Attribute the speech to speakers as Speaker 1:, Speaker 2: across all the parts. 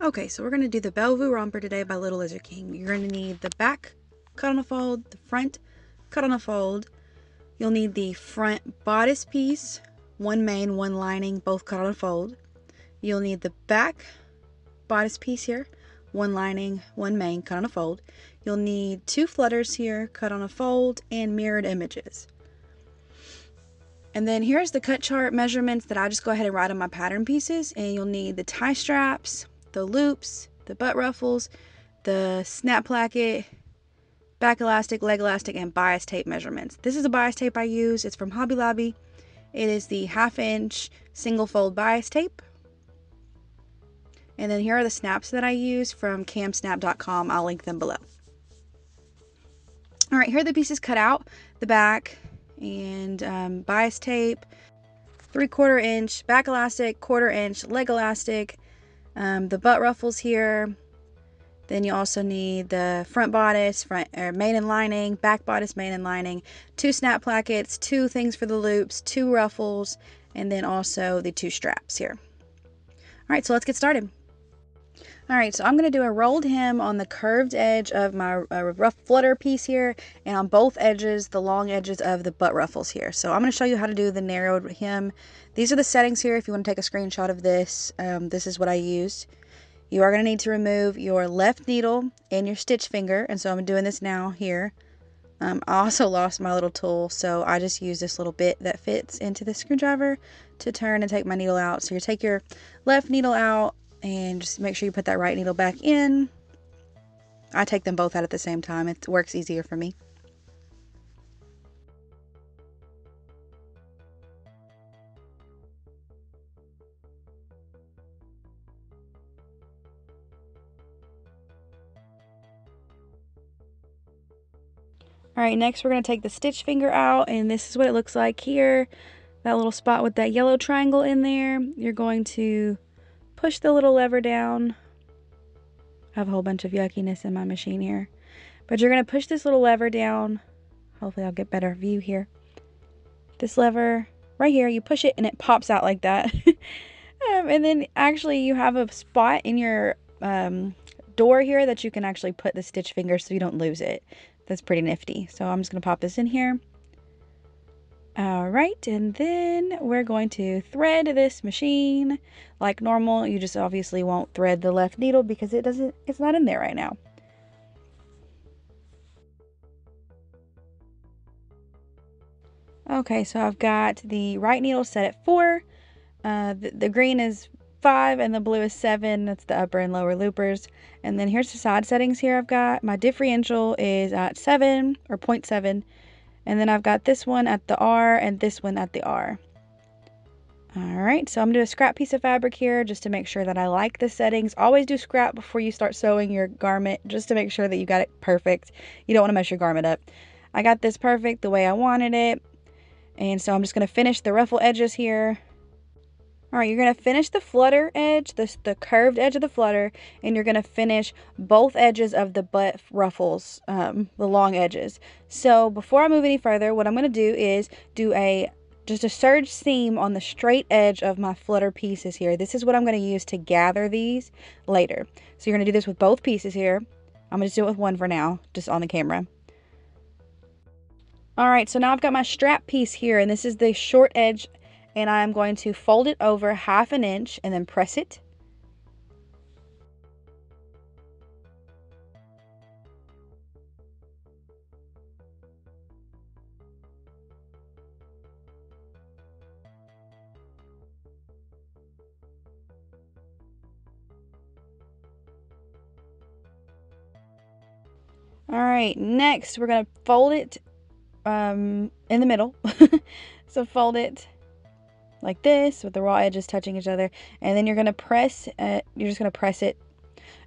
Speaker 1: Okay, so we're going to do the Bellevue romper today by Little Lizard King. You're going to need the back cut on a fold, the front cut on a fold. You'll need the front bodice piece, one main, one lining, both cut on a fold. You'll need the back bodice piece here, one lining, one main, cut on a fold. You'll need two flutters here, cut on a fold, and mirrored images. And then here's the cut chart measurements that I just go ahead and write on my pattern pieces. And you'll need the tie straps, the loops, the butt ruffles, the snap placket, back elastic, leg elastic, and bias tape measurements. This is a bias tape I use. It's from Hobby Lobby. It is the half inch single fold bias tape. And then here are the snaps that I use from kamsnaps.com. I'll link them below. All right, here are the pieces cut out. The back and um, bias tape, three quarter inch back elastic, quarter inch leg elastic, um, the butt ruffles here. Then you also need the front bodice, front or main and lining, back bodice, main and lining, two snap plackets, two things for the loops, two ruffles, and then also the two straps here. All right, so let's get started. All right, so I'm going to do a rolled hem on the curved edge of my uh, rough flutter piece here and on both edges, the long edges of the butt ruffles here. So I'm going to show you how to do the narrowed hem. These are the settings here if you want to take a screenshot of this. Um, this is what I used. You are going to need to remove your left needle and your stitch finger, and so I'm doing this now here. Um, I also lost my little tool, so I just use this little bit that fits into the screwdriver to turn and take my needle out. So you take your left needle out and just make sure you put that right needle back in. I take them both out at the same time. It works easier for me. All right, next we're going to take the stitch finger out and this is what it looks like here. That little spot with that yellow triangle in there. You're going to push the little lever down. I have a whole bunch of yuckiness in my machine here. But you're going to push this little lever down. Hopefully I'll get better view here. This lever right here, you push it and it pops out like that. um, and then actually you have a spot in your um, door here that you can actually put the stitch finger so you don't lose it. That's pretty nifty. So I'm just going to pop this in here. All right, and then we're going to thread this machine like normal. You just obviously won't thread the left needle because it doesn't, it's not in there right now. Okay, so I've got the right needle set at four. Uh, the, the green is five and the blue is seven. That's the upper and lower loopers. And then here's the side settings here I've got. My differential is at seven or 0.7 and then I've got this one at the R and this one at the R. Alright, so I'm going to do a scrap piece of fabric here just to make sure that I like the settings. Always do scrap before you start sewing your garment just to make sure that you got it perfect. You don't want to mess your garment up. I got this perfect the way I wanted it. And so I'm just going to finish the ruffle edges here. All right, you're going to finish the flutter edge, the, the curved edge of the flutter, and you're going to finish both edges of the butt ruffles, um, the long edges. So before I move any further, what I'm going to do is do a just a serge seam on the straight edge of my flutter pieces here. This is what I'm going to use to gather these later. So you're going to do this with both pieces here. I'm going to do it with one for now, just on the camera. All right, so now I've got my strap piece here, and this is the short edge and I'm going to fold it over half an inch and then press it. All right, next we're going to fold it um, in the middle. so fold it like this with the raw edges touching each other and then you're going to press you're just going to press it.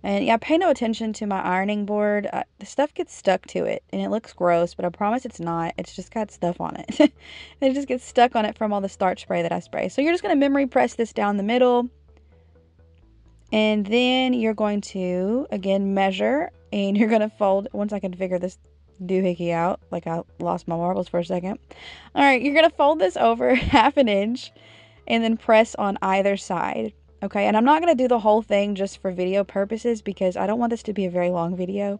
Speaker 1: And yeah pay no attention to my ironing board. The stuff gets stuck to it and it looks gross but i promise it's not. It's just got stuff on it. It just gets stuck on it from all the starch spray that i spray. So you're just going to memory press this down the middle. And then you're going to again measure and you're going to fold once i can figure this doohickey out. Like I lost my marbles for a second. All right, you're going to fold this over half an inch and then press on either side Okay, and I'm not going to do the whole thing just for video purposes because I don't want this to be a very long video.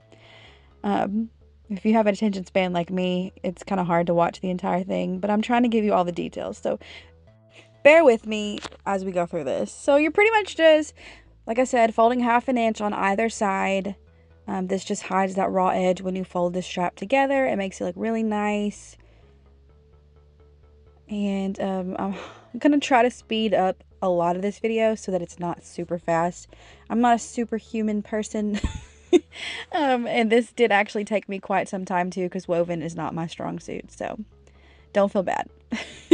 Speaker 1: Um, if you have an attention span like me, it's kind of hard to watch the entire thing, but I'm trying to give you all the details. So bear with me as we go through this. So you're pretty much just, like I said, folding half an inch on either side. Um, this just hides that raw edge when you fold the strap together. It makes it look really nice. And um, I'm going to try to speed up a lot of this video so that it's not super fast. I'm not a superhuman person. um, and this did actually take me quite some time too because woven is not my strong suit. So don't feel bad.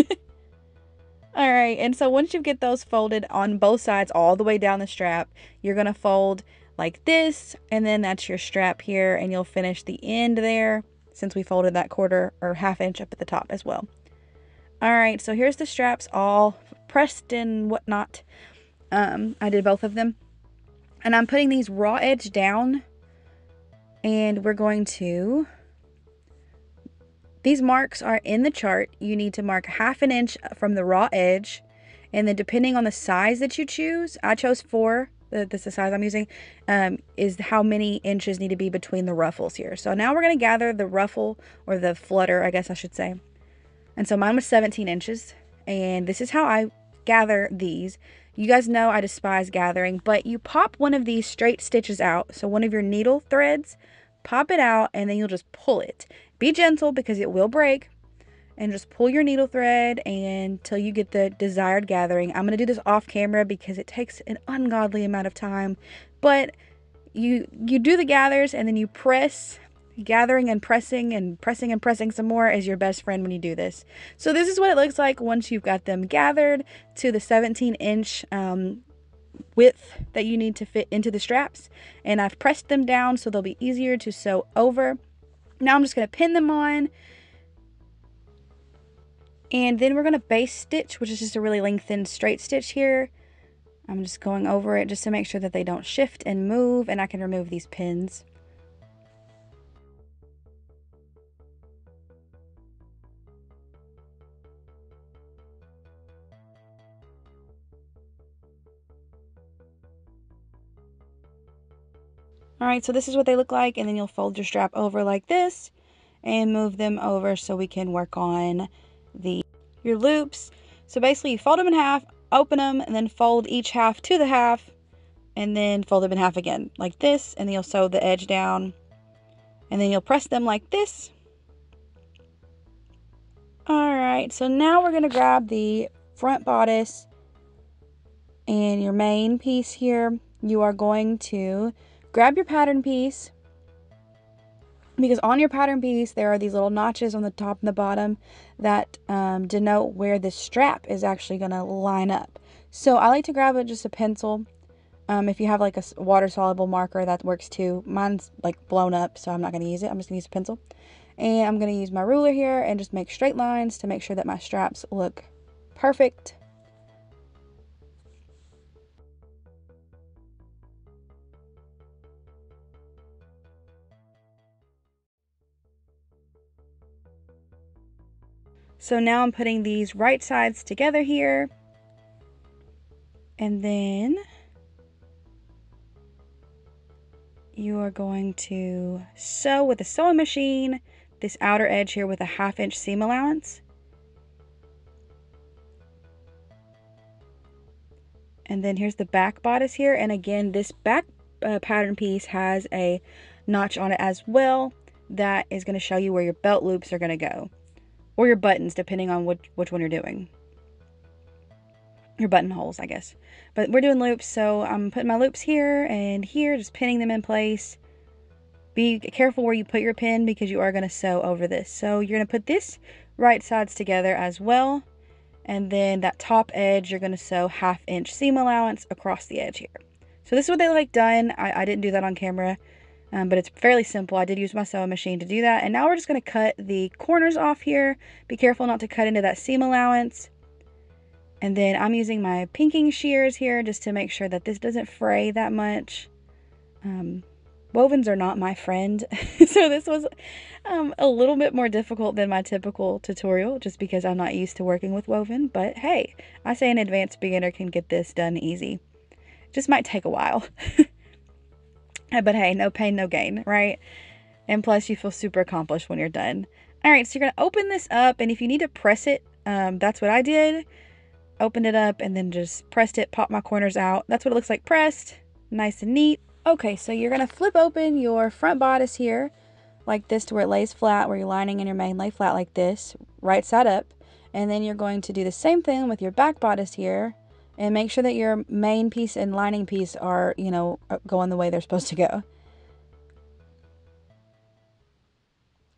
Speaker 1: all right. And so once you get those folded on both sides all the way down the strap, you're going to fold like this. And then that's your strap here. And you'll finish the end there since we folded that quarter or half inch up at the top as well. All right. So here's the straps all pressed and whatnot. Um, I did both of them. And I'm putting these raw edge down and we're going to, these marks are in the chart. You need to mark half an inch from the raw edge. And then depending on the size that you choose, I chose four, this is the size I'm using, um, is how many inches need to be between the ruffles here. So now we're going to gather the ruffle or the flutter, I guess I should say. And so mine was 17 inches. And this is how I gather these. You guys know I despise gathering, but you pop one of these straight stitches out. So one of your needle threads, pop it out, and then you'll just pull it. Be gentle because it will break. And just pull your needle thread until you get the desired gathering. I'm going to do this off camera because it takes an ungodly amount of time. But you you do the gathers and then you press gathering and pressing and pressing and pressing some more is your best friend when you do this. So this is what it looks like once you've got them gathered to the 17 inch um, width that you need to fit into the straps. And I've pressed them down so they'll be easier to sew over. Now I'm just going to pin them on. And then we're going to base stitch, which is just a really lengthened straight stitch here. I'm just going over it just to make sure that they don't shift and move and I can remove these pins. All right, so this is what they look like, and then you'll fold your strap over like this and move them over so we can work on the your loops. So basically you fold them in half, open them, and then fold each half to the half, and then fold them in half again, like this, and then you'll sew the edge down, and then you'll press them like this. All right, so now we're gonna grab the front bodice and your main piece here. You are going to grab your pattern piece because on your pattern piece there are these little notches on the top and the bottom that um, denote where the strap is actually going to line up. So I like to grab just a pencil. Um, if you have like a water soluble marker that works too. Mine's like blown up so I'm not going to use it. I'm just going to use a pencil. And I'm going to use my ruler here and just make straight lines to make sure that my straps look perfect. So now I'm putting these right sides together here. And then you are going to sew with a sewing machine this outer edge here with a half inch seam allowance. And then here's the back bodice here. And again, this back uh, pattern piece has a notch on it as well. That is going to show you where your belt loops are going to go or your buttons, depending on which, which one you're doing. Your buttonholes, I guess. But we're doing loops, so I'm putting my loops here and here, just pinning them in place. Be careful where you put your pin because you are going to sew over this. So you're going to put this right sides together as well. And then that top edge, you're going to sew half inch seam allowance across the edge here. So this is what they like done. I, I didn't do that on camera. Um, but it's fairly simple. I did use my sewing machine to do that. And now we're just going to cut the corners off here. Be careful not to cut into that seam allowance. And then I'm using my pinking shears here just to make sure that this doesn't fray that much. Um, wovens are not my friend. so this was um, a little bit more difficult than my typical tutorial just because I'm not used to working with woven. But hey, I say an advanced beginner can get this done easy. just might take a while. but hey, no pain, no gain, right? And plus, you feel super accomplished when you're done. All right, so you're to open this up, and if you need to press it, um, that's what I did. Opened it up and then just pressed it, popped my corners out. That's what it looks like pressed. Nice and neat. Okay, so you're going to flip open your front bodice here like this to where it lays flat, where your lining and your main lay flat like this, right side up. And then you're going to do the same thing with your back bodice here and make sure that your main piece and lining piece are, you know, uh, going the way they're supposed to go.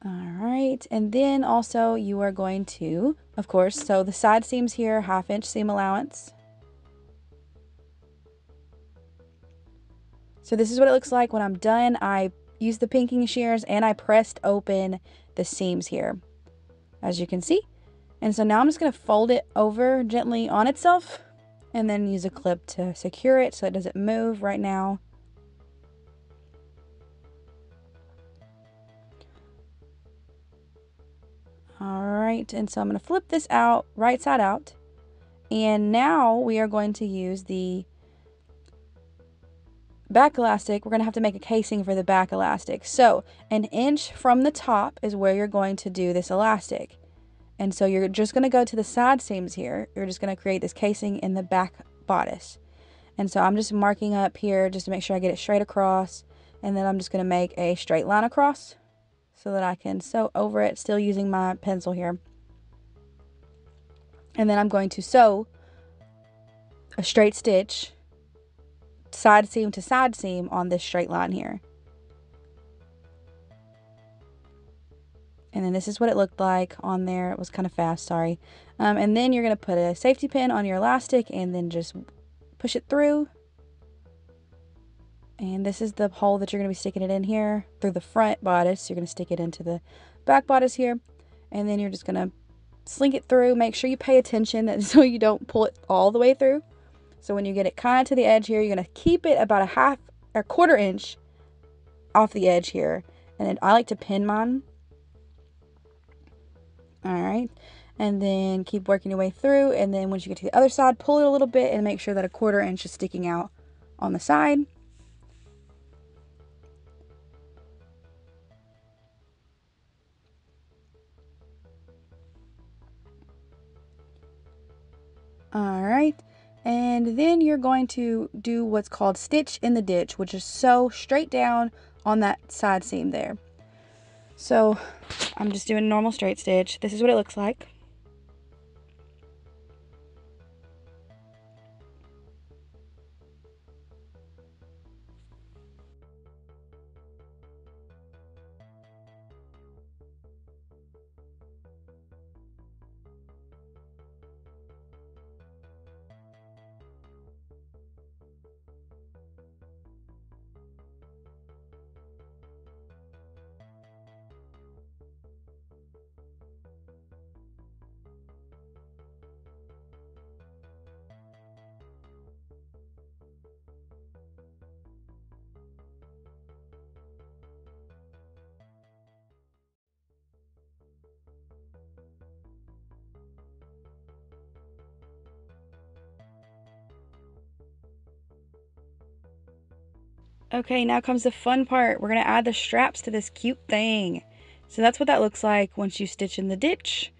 Speaker 1: All right, and then also you are going to, of course, so the side seams here, half inch seam allowance. So this is what it looks like when I'm done. I used the pinking shears and I pressed open the seams here, as you can see. And so now I'm just going to fold it over gently on itself and then use a clip to secure it so it doesn't move right now. All right, and so I'm going to flip this out, right side out. And now we are going to use the back elastic. We're going to have to make a casing for the back elastic. So an inch from the top is where you're going to do this elastic. And so you're just going to go to the side seams here. You're just going to create this casing in the back bodice. And so I'm just marking up here just to make sure I get it straight across. And then I'm just going to make a straight line across so that I can sew over it, still using my pencil here. And then I'm going to sew a straight stitch side seam to side seam on this straight line here. And then this is what it looked like on there. It was kind of fast, sorry. Um, and then you're going to put a safety pin on your elastic and then just push it through and this is the hole that you're going to be sticking it in here through the front bodice. You're going to stick it into the back bodice here. And then you're just going to slink it through. Make sure you pay attention so you don't pull it all the way through. So when you get it kind of to the edge here, you're going to keep it about a half, a quarter inch off the edge here. And then I like to pin mine. All right. And then keep working your way through. And then once you get to the other side, pull it a little bit and make sure that a quarter inch is sticking out on the side. All right. And then you're going to do what's called stitch in the ditch, which is sew straight down on that side seam there. So I'm just doing normal straight stitch. This is what it looks like. Okay, now comes the fun part. We're going to add the straps to this cute thing. So that's what that looks like once you stitch in the ditch.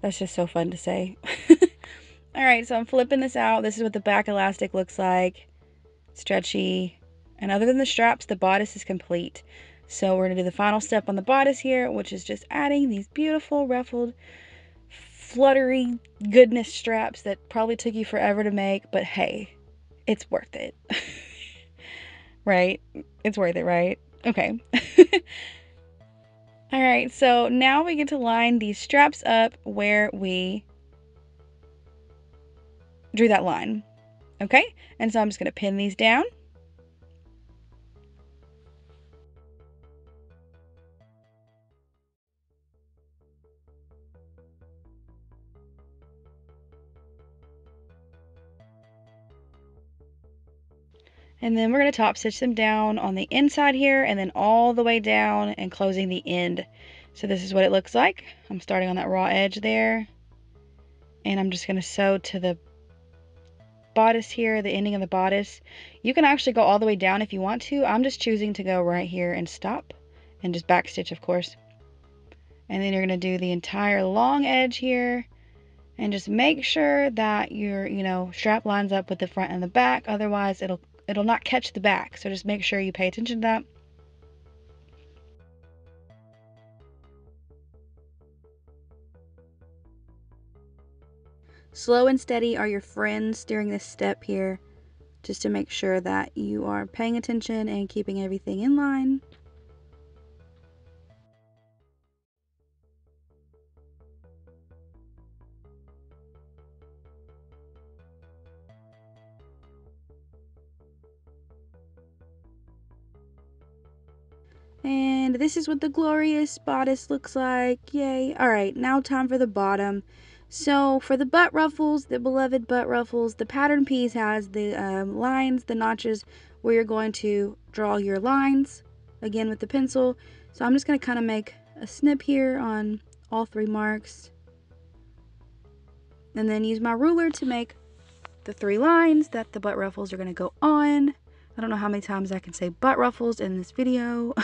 Speaker 1: That's just so fun to say. All right, so I'm flipping this out. This is what the back elastic looks like. Stretchy. And other than the straps, the bodice is complete. So we're to do the final step on the bodice here, which is just adding these beautiful ruffled, fluttery goodness straps that probably took you forever to make. But hey, it's worth it. right? It's worth it, right? Okay. All right, so now we get to line these straps up where we drew that line. Okay, and so I'm just going to pin these down. And then we're going to top stitch them down on the inside here and then all the way down and closing the end. So this is what it looks like. I'm starting on that raw edge there. And I'm just going to sew to the bodice here, the ending of the bodice. You can actually go all the way down if you want to. I'm just choosing to go right here and stop and just back stitch, of course. And then you're going to do the entire long edge here and just make sure that your, you know, strap lines up with the front and the back. Otherwise, it'll it'll not catch the back. So just make sure you pay attention to that. Slow and steady are your friends during this step here, just to make sure that you are paying attention and keeping everything in line. And this is what the glorious bodice looks like. Yay. All right, now time for the bottom. So for the butt ruffles, the beloved butt ruffles, the pattern piece has the um, lines, the notches, where you're going to draw your lines, again with the pencil. So I'm just going to kind of make a snip here on all three marks. And then use my ruler to make the three lines that the butt ruffles are going to go on. I don't know how many times I can say butt ruffles in this video.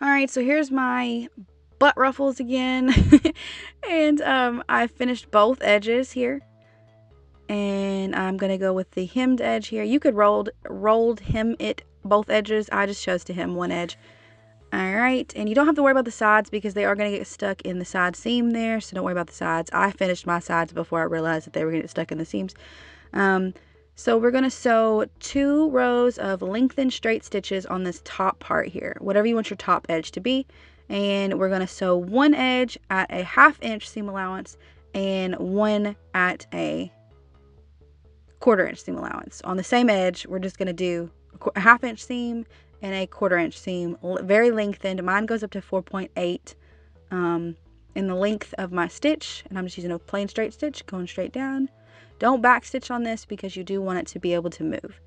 Speaker 1: All right, so here's my butt ruffles again. and um, I finished both edges here. And I'm to go with the hemmed edge here. You could rolled, rolled hem it both edges. I just chose to hem one edge. All right, and you don't have to worry about the sides because they are to get stuck in the side seam there, so don't worry about the sides. I finished my sides before I realized that they were to get stuck in the seams. Um, so we're to sew two rows of lengthened straight stitches on this top part here, whatever you want your top edge to be. And we're to sew one edge at a half inch seam allowance and one at a quarter inch seam allowance. On the same edge, we're just going to do a half inch seam and a quarter inch seam, very lengthened. Mine goes up to 4.8 um, in the length of my stitch, and I'm just using a plain straight stitch going straight down. Don't backstitch on this because you do want it to be able to move.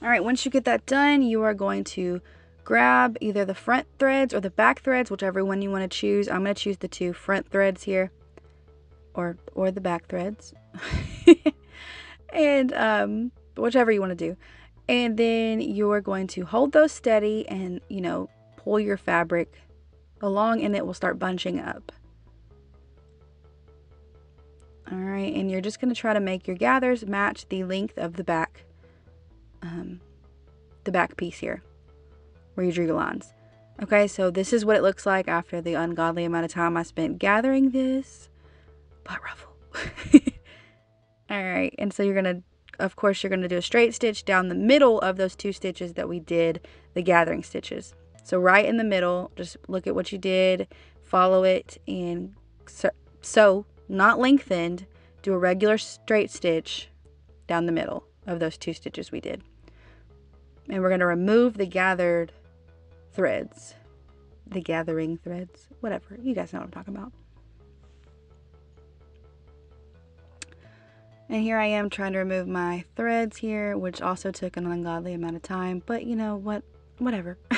Speaker 1: All right, once you get that done, you are going to grab either the front threads or the back threads, whichever one you want to choose. I'm going to choose the two front threads here or or the back threads. and um, whichever you want to do. And then you're going to hold those steady and, you know, pull your fabric along and it will start bunching up. All right, and you're just going to try to make your gathers match the length of the back um, the back piece here where you drew your lines. Okay, so this is what it looks like after the ungodly amount of time I spent gathering this butt ruffle. All right, and so you're to, of course, you're to do a straight stitch down the middle of those two stitches that we did the gathering stitches. So right in the middle, just look at what you did, follow it, and so not lengthened, do a regular straight stitch down the middle of those two stitches we did. And we're going to remove the gathered threads. The gathering threads. Whatever. You guys know what I'm talking about. And here I am trying to remove my threads here, which also took an ungodly amount of time. But you know what? Whatever.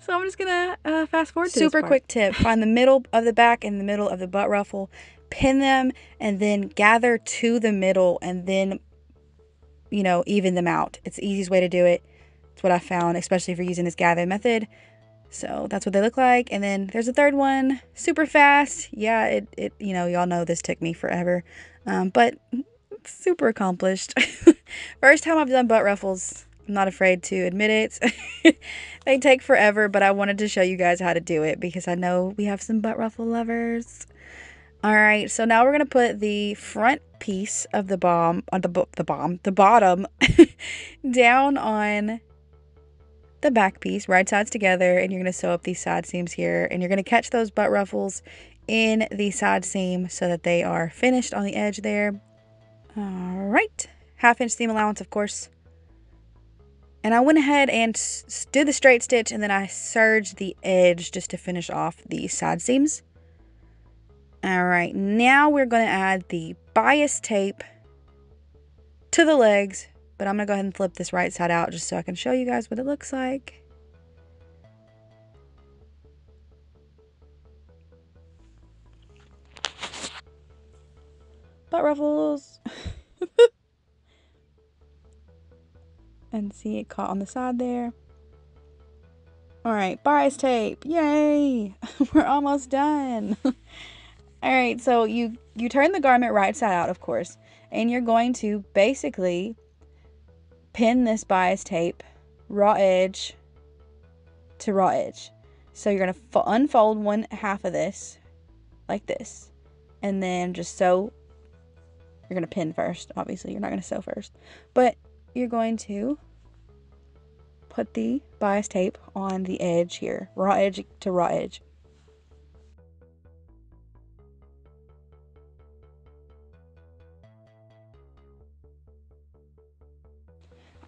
Speaker 1: so I'm just gonna uh, fast forward. Super quick tip: find the middle of the back and the middle of the butt ruffle, pin them, and then gather to the middle, and then you know even them out. It's the easiest way to do it. It's what I found, especially if you're using this gather method. So that's what they look like. And then there's a third one, super fast. Yeah, it, it you know, y'all know this took me forever. Um, but super accomplished. First time I've done butt ruffles. I'm not afraid to admit it. they take forever, but I wanted to show you guys how to do it because I know we have some butt ruffle lovers. All right, so now we're gonna put the front piece of the bomb on the the bomb, the bottom, down on the back piece, right sides together, and you're gonna sew up these side seams here, and you're gonna catch those butt ruffles in the side seam so that they are finished on the edge there. All right, half inch seam allowance, of course. And I went ahead and did the straight stitch and then I serged the edge just to finish off the side seams. All right, now we're going to add the bias tape to the legs, but I'm going to go ahead and flip this right side out just so I can show you guys what it looks like. butt ruffles. and see it caught on the side there. All right, bias tape. Yay! We're almost done. All right, so you you turn the garment right side out, of course, and you're going to basically pin this bias tape raw edge to raw edge. So you're going to unfold one half of this like this and then just sew you're going to pin first, obviously. You're not going to sew first. But you're going to put the bias tape on the edge here, raw edge to raw edge.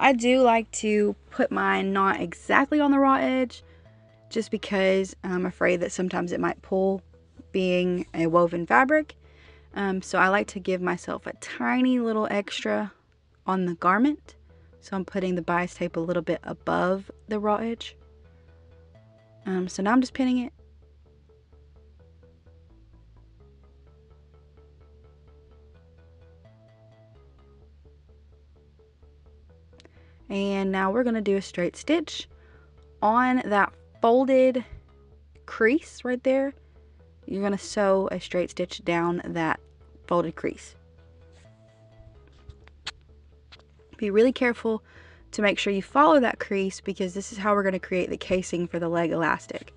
Speaker 1: I do like to put mine not exactly on the raw edge just because I'm afraid that sometimes it might pull being a woven fabric um, so I like to give myself a tiny little extra on the garment. So I'm putting the bias tape a little bit above the raw edge. Um, so now I'm just pinning it. And now we're going to do a straight stitch on that folded crease right there you're going to sew a straight stitch down that folded crease. Be really careful to make sure you follow that crease because this is how we're going to create the casing for the leg elastic.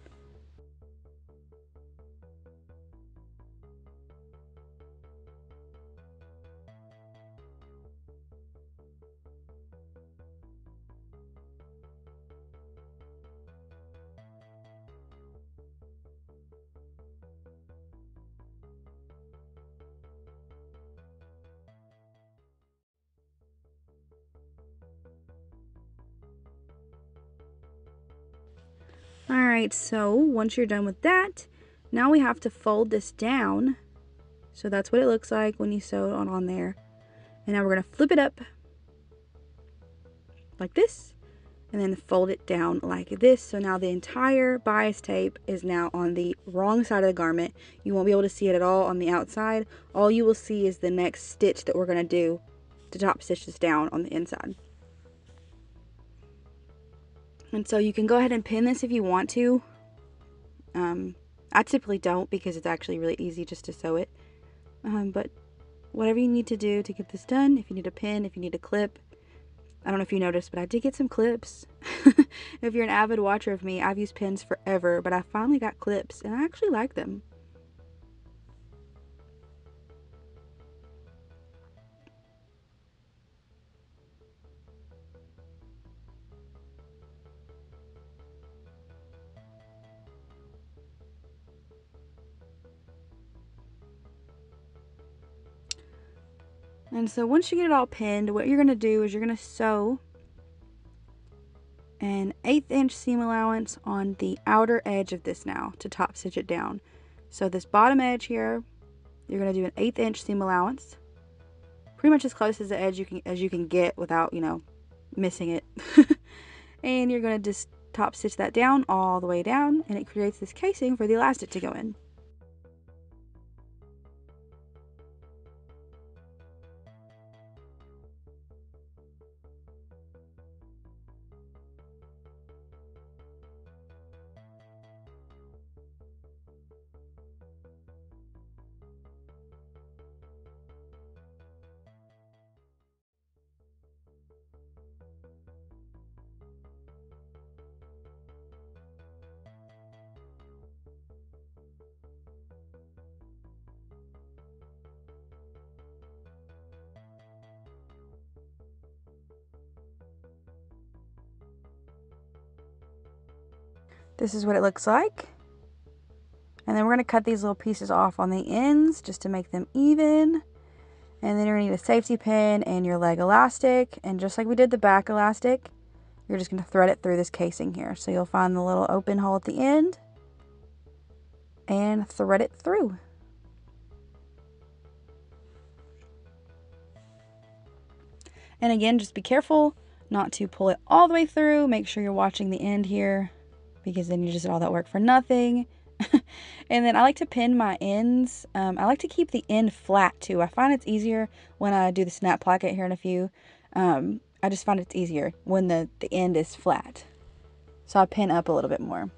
Speaker 1: Alright, so once you're done with that, now we have to fold this down. So that's what it looks like when you sew it on, on there. And now we're going to flip it up like this and then fold it down like this. So now the entire bias tape is now on the wrong side of the garment. You won't be able to see it at all on the outside. All you will see is the next stitch that we're going to do to top stitch this down on the inside. And so you can go ahead and pin this if you want to. Um, I typically don't because it's actually really easy just to sew it. Um, but whatever you need to do to get this done, if you need a pin, if you need a clip, I don't know if you noticed, but I did get some clips. if you're an avid watcher of me, I've used pins forever, but I finally got clips and I actually like them. And so once you get it all pinned, what you're going to do is you're going to sew an eighth inch seam allowance on the outer edge of this now to top stitch it down. So this bottom edge here, you're going to do an eighth inch seam allowance, pretty much as close as the edge you can as you can get without you know missing it. and you're going to just top stitch that down all the way down, and it creates this casing for the elastic to go in. This is what it looks like. And then we're going to cut these little pieces off on the ends just to make them even. And then you're going to need a safety pin and your leg elastic. And just like we did the back elastic, you're just going to thread it through this casing here. So you'll find the little open hole at the end and thread it through. And again, just be careful not to pull it all the way through. Make sure you're watching the end here because then you just did all that work for nothing. and then I like to pin my ends. Um, I like to keep the end flat too. I find it's easier when I do the snap placket here in a few. Um, I just find it's easier when the, the end is flat. So I pin up a little bit more.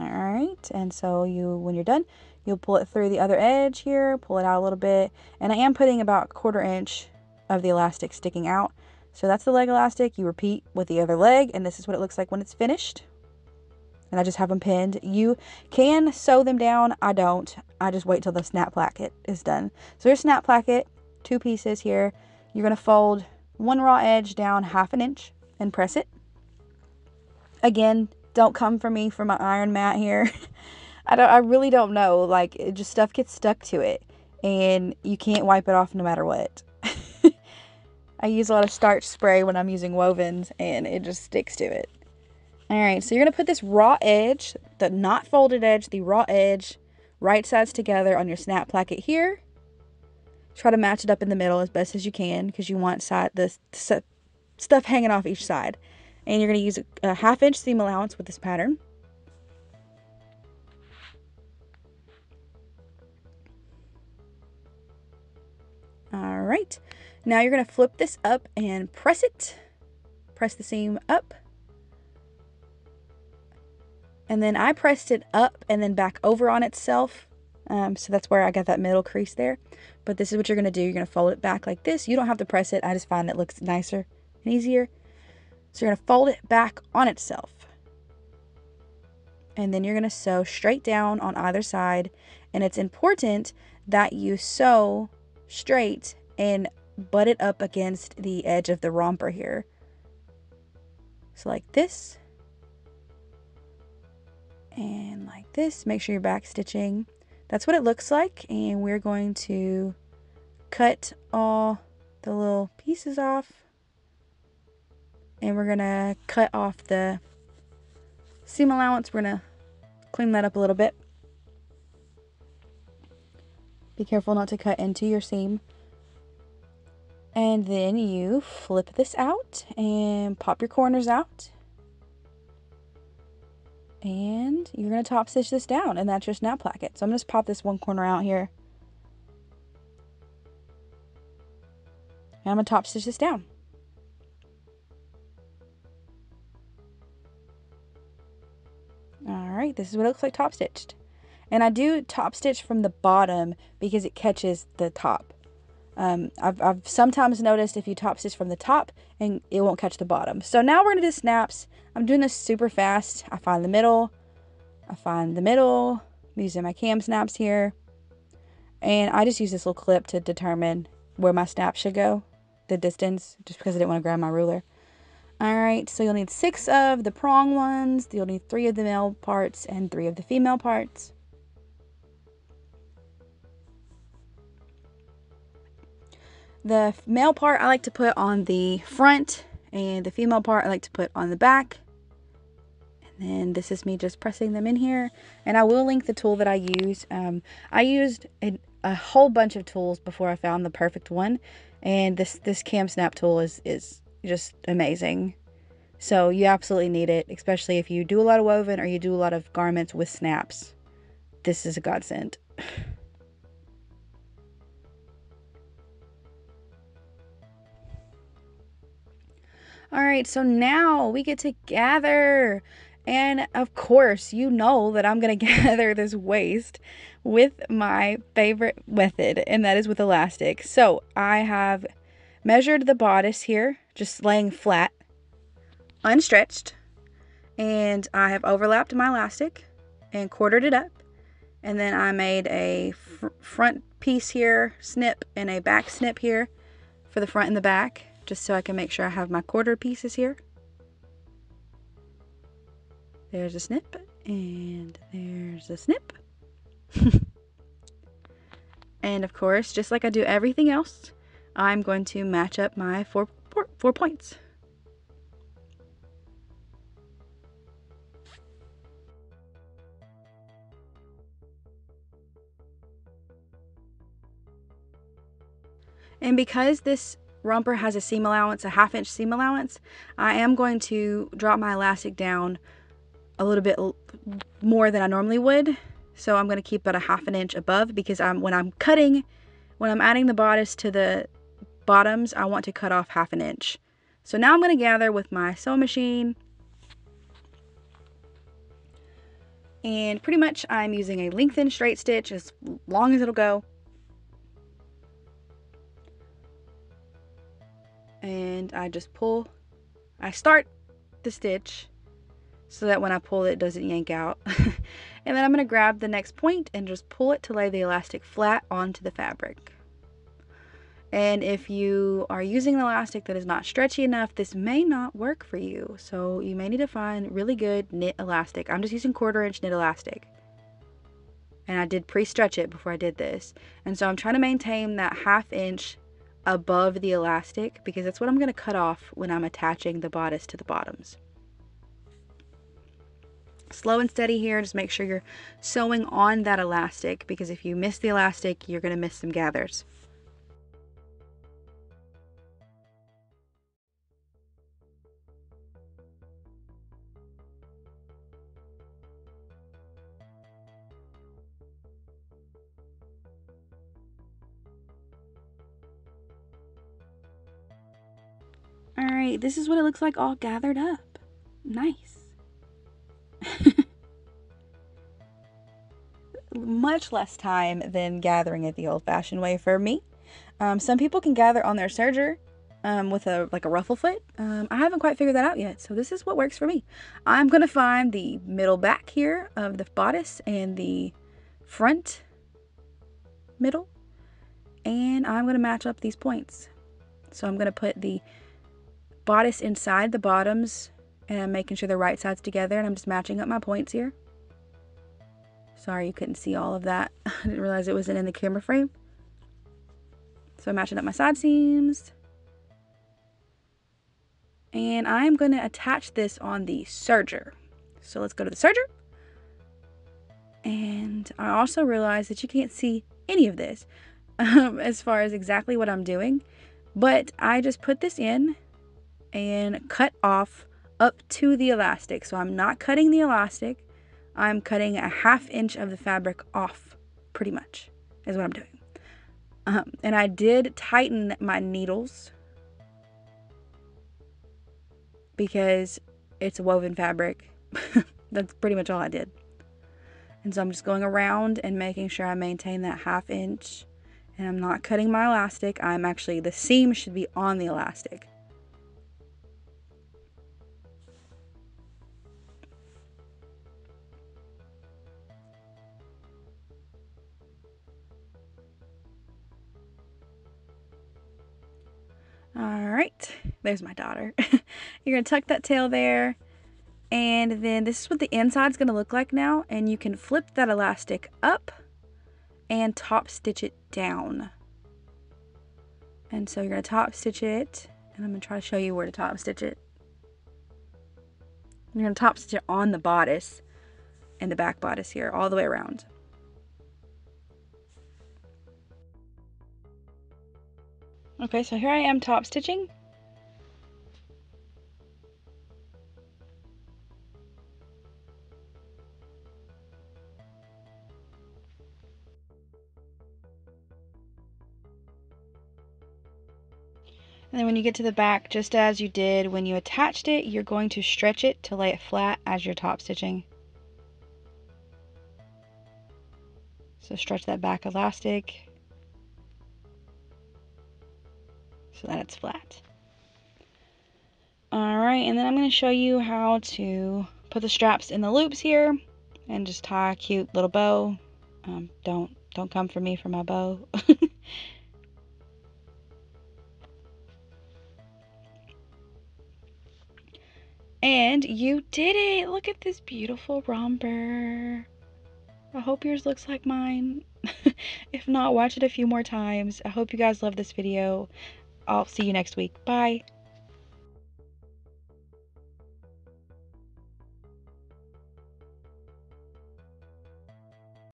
Speaker 1: All right, and so you, when you're done, you'll pull it through the other edge here, pull it out a little bit. And I am putting about quarter inch of the elastic sticking out. So that's the leg elastic. You repeat with the other leg, and this is what it looks like when it's finished and I just have them pinned. You can sew them down. I don't. I just wait till the snap placket is done. So here's snap placket, two pieces here. You're going to fold one raw edge down half an inch and press it. Again, don't come for me for my iron mat here. I don't I really don't know. Like it just stuff gets stuck to it and you can't wipe it off no matter what. I use a lot of starch spray when I'm using wovens and it just sticks to it. All right, so you're to put this raw edge, the not folded edge, the raw edge, right sides together on your snap placket here. Try to match it up in the middle as best as you can because you want side the stuff hanging off each side. And you're to use a half inch seam allowance with this pattern. All right, now you're to flip this up and press it. Press the seam up and then I pressed it up and then back over on itself. Um, so that's where I got that middle crease there. But this is what you're going to do. You're going to fold it back like this. You don't have to press it. I just find it looks nicer and easier. So you're going to fold it back on itself. And then you're going to sew straight down on either side. And it's important that you sew straight and butt it up against the edge of the romper here. So like this and like this. Make sure you're back stitching. That's what it looks like. And we're going to cut all the little pieces off. And we're to cut off the seam allowance. We're to clean that up a little bit. Be careful not to cut into your seam. And then you flip this out and pop your corners out and you're going to top stitch this down and that's your snap placket. So I'm going to pop this one corner out here. And I'm going to top stitch this down. Alright, this is what it looks like top stitched. And I do top stitch from the bottom because it catches the top. Um, I've, I've sometimes noticed if you top stitch from the top and it won't catch the bottom. So now we're going to do snaps. I'm doing this super fast. I find the middle. I find the middle. I'm using my KAM snaps here. And I just use this little clip to determine where my snap should go, the distance, just because I didn't want to grab my ruler. Alright, so you'll need six of the prong ones. You'll need three of the male parts and three of the female parts. The male part I like to put on the front and the female part I like to put on the back. And then this is me just pressing them in here. And I will link the tool that I use. Um, I used a, a whole bunch of tools before I found the perfect one. And this, this KAM snap tool is, is just amazing. So you absolutely need it, especially if you do a lot of woven or you do a lot of garments with snaps. This is a godsend. All right, so now we get to gather. And of course, you know that I'm going to gather this waist with my favorite method, and that is with elastic. So I have measured the bodice here, just laying flat, unstretched, and I have overlapped my elastic and quartered it up. And then I made a fr front piece here, snip, and a back snip here for the front and the back just so I can make sure I have my quarter pieces here. There's a snip, and there's a snip. and of course, just like I do everything else, I'm going to match up my four, four, four points. And because this romper has a seam allowance, a half inch seam allowance, I am going to drop my elastic down a little bit more than I normally would. So I'm going to keep it a half an inch above because I'm when I'm cutting, when I'm adding the bodice to the bottoms, I want to cut off half an inch. So now I'm going to gather with my sewing machine. And pretty much I'm using a lengthened straight stitch as long as it'll go. And I just pull I start the stitch so that when I pull it, it doesn't yank out. And then I'm going to grab the next point and just pull it to lay the elastic flat onto the fabric. And if you are using an elastic that is not stretchy enough this may not work for you. So you may need to find really good knit elastic. I'm just using quarter inch knit elastic. And I did pre-stretch it before I did this. And so I'm trying to maintain that half inch above the elastic because that's what I'm going to cut off when I'm attaching the bodice to the bottoms. Slow and steady here, just make sure you're sewing on that elastic because if you miss the elastic, you're going to miss some gathers. Alright, this is what it looks like all gathered up. Nice. Much less time than gathering it the old-fashioned way for me. Um, some people can gather on their serger um, with a like a ruffle foot. Um, I haven't quite figured that out yet, so this is what works for me. I'm gonna find the middle back here of the bodice and the front middle, and I'm gonna match up these points. So I'm gonna put the bodice inside the bottoms and I'm making sure the right sides together and I'm just matching up my points here. Sorry you couldn't see all of that. I didn't realize it wasn't in the camera frame. So I'm matching up my side seams. And I'm going to attach this on the serger. So let's go to the serger. And I also realized that you can't see any of this um, as far as exactly what I'm doing. But I just put this in and cut off up to the elastic. So I'm not cutting the elastic. I'm cutting a half inch of the fabric off pretty much is what I'm doing. Um, and I did tighten my needles because it's a woven fabric. That's pretty much all I did. And so I'm just going around and making sure I maintain that half inch. And I'm not cutting my elastic. I'm actually, the seam should be on the elastic. All right, there's my daughter. You're gonna tuck that tail there. And then this is what the inside's gonna look like now. And you can flip that elastic up and top stitch it down. And so you're gonna top stitch it. And I'm gonna try to show you where to top stitch it. You're to top stitch it on the bodice and the back bodice here all the way around. Okay, so here I am top stitching. And then when you get to the back, just as you did when you attached it, you're going to stretch it to lay it flat as you're top stitching. So stretch that back elastic so that it's flat. Alright, and then I'm going to show you how to put the straps in the loops here and just tie a cute little bow. Um, don't don't come for me for my bow. And you did it! Look at this beautiful romper. I hope yours looks like mine. if not, watch it a few more times. I hope you guys love this video. I'll see you next week. Bye.